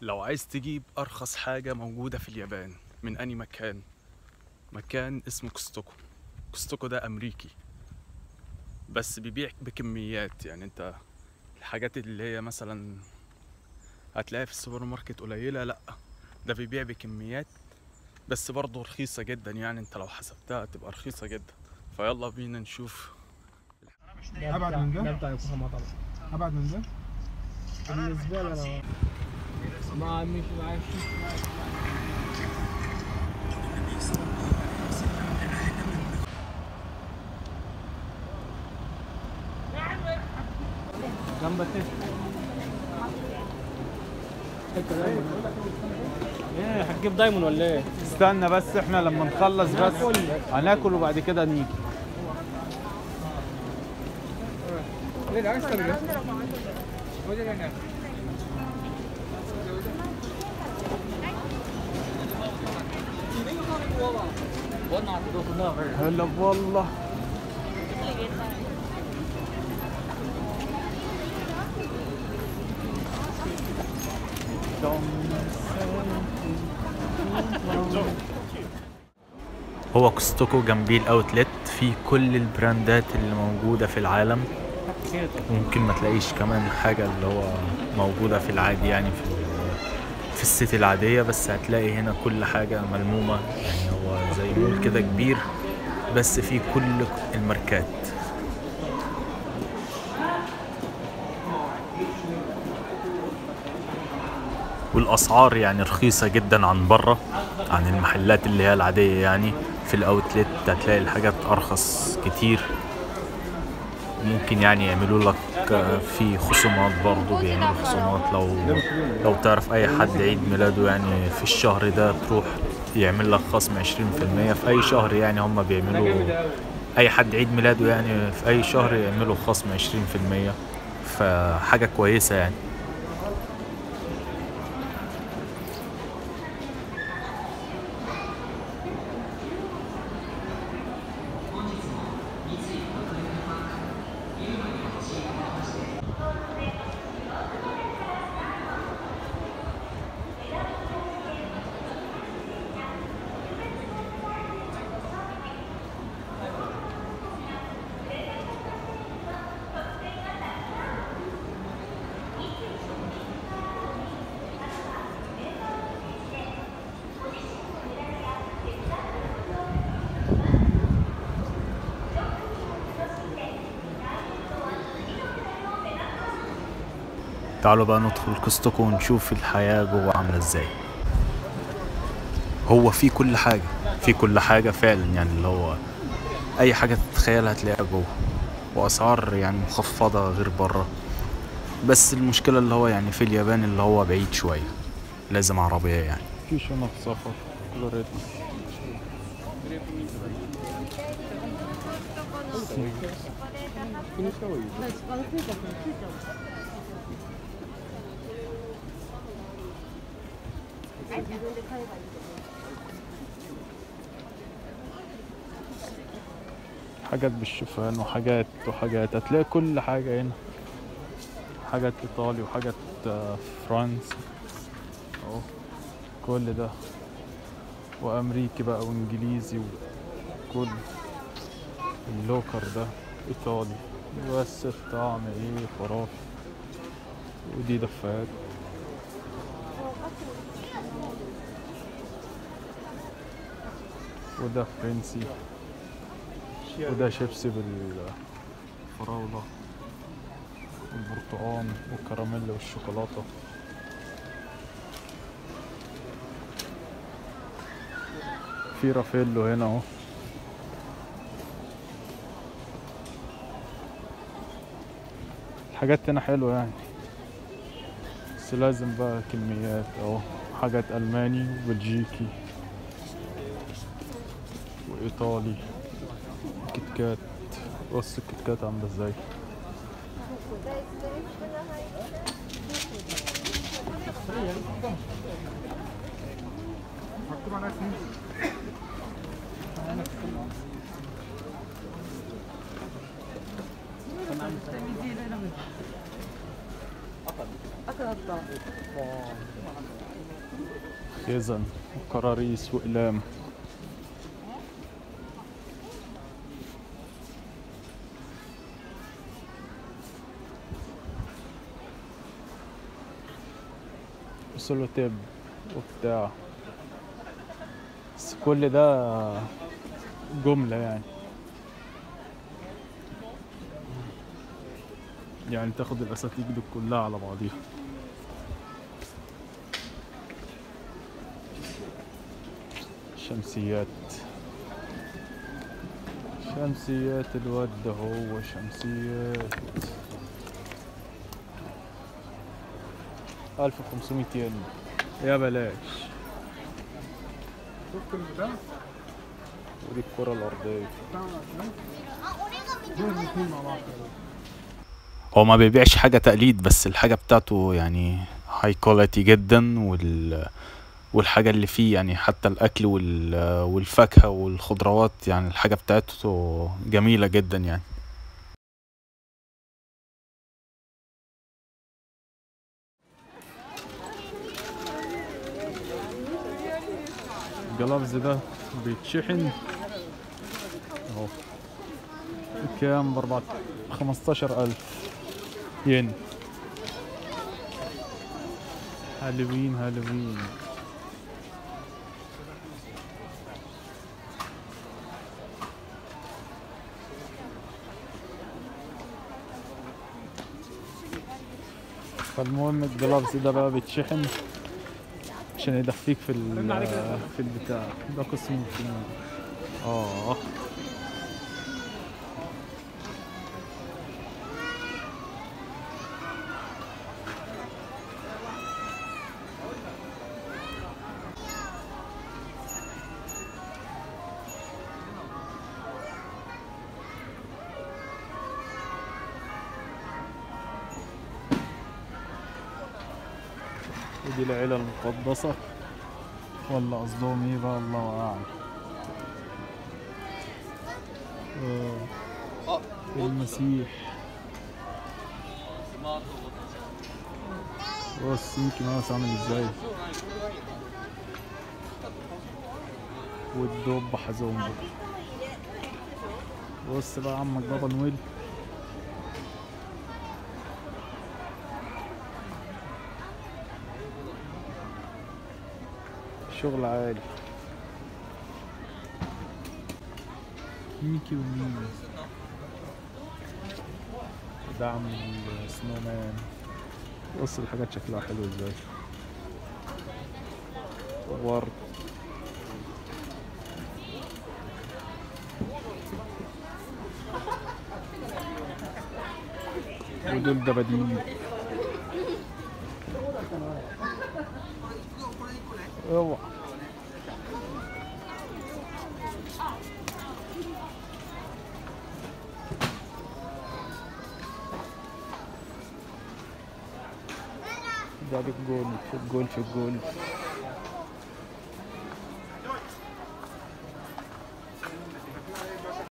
لو عايز تجيب أرخص حاجة موجودة في اليابان من أي مكان مكان اسمه كوستوكو كوستوكو ده أمريكي بس بيبيع بكميات يعني انت الحاجات اللي هي مثلا هتلاقيها في السوبر ماركت قليلة لأ ده بيبيع بكميات بس برضه رخيصة جدا يعني انت لو حسبتها تبقى رخيصة جدا فيلا بينا نشوف أبعد من ده؟ ابعد من ده بالنسبة لي ما مش عايش جنبك إيه هتجيب دايمون ولا إيه؟ استنى بس إحنا لما نخلص بس هناكل وبعد كده نيجي. هلا والله. هو كوستوكو جنبيه الأوتلت. فيه كل البراندات اللي موجودة في العالم. ممكن ما تلاقيش كمان حاجة اللي هو موجودة في العادي يعني في في السيتي العادية بس هتلاقي هنا كل حاجة ملمومة. يعني هو زي مول كده كبير بس فيه كل الماركات. والأسعار يعني رخيصة جدا عن بره عن المحلات اللي هي العادية يعني. في الأوتلت هتلاقي الحاجات أرخص كتير. ممكن يعني يعملوا لك آه، في خصومات برضو بيعملوا خصومات لو لو تعرف أي حد عيد ميلاده يعني في الشهر ده تروح يعمل لك خصم 20% في أي شهر يعني هم بيعملوا أي حد عيد ميلاده يعني في أي شهر يعملوا خصم 20% فحاجة كويسة يعني. تعالوا بقى ندخل كوستوكو ونشوف الحياة جوه عاملة إزاي. هو في كل حاجة في كل حاجة فعلا يعني اللي هو أي حاجة تتخيلها هتلاقيها جوه وأسعار يعني مخفضة غير بره. بس المشكلة اللي هو يعني في اليابان اللي هو بعيد شوية لازم عربية يعني. في شنط سفر كلوريت حاجات بالشوفان وحاجات وحاجات. هتلاقي كل حاجة هنا. حاجات إيطالي وحاجات آه، فرنسا أهو. كل ده. وأمريكي بقى وإنجليزي وكل. اللوكر ده إيطالي. بس الطعم إيه؟ خرافي. ودي دفايات. وده فرنسي. وده شيبسي بالفراولة والبرتقال والكراميل والشوكولاتة. في رافيلو هنا اهو. الحاجات هنا حلوة يعني. بس لازم بقى كميات اهو. حاجات ألماني وبلجيكي إيطالي. كيت كات بص الكيت كات عاملة إزاي؟ مكتوب عليها إذن كراريس وإقلام وسولوتيب وبتاع. بس كل ده جملة يعني. يعني تاخد الأساتيك دي كلها على بعضيها. شمسيات. شمسيات الواد ده هو شمسيات. ألف وخمسمية ين. يا بلاش. شفت البتاع؟ ودي الكرة الأرضية. هو ما بيبيعش حاجة تقليد بس الحاجة بتاعته يعني هاي كواليتي جدا وال والحاجة اللي فيه يعني حتى الأكل وال... والفاكهة والخضروات يعني الحاجة بتاعته جميلة جدا يعني. الجلافز ده بيتشحن أهو. كام بأربعة خمستاشر ألف ين. هالوين هالوين فالمهم الجلافز ده بقى بيتشحن عشان يدفيك في ال في البتاع. ده قسم آه. ودي العيلة المقدسة. ولا قصدهم إيه بقى؟ الله أعلم. آه. المسيح. بص ميكي ماوس عامل إزاي؟ والدب حزومبو بص بقى عمك بابا نويل شغل عالي. ميكي وميني دعم السنو مان بص الحاجات شكلها حلو إزاي. ورد ودول دباديب اوعى ده الجول في الجول في الجول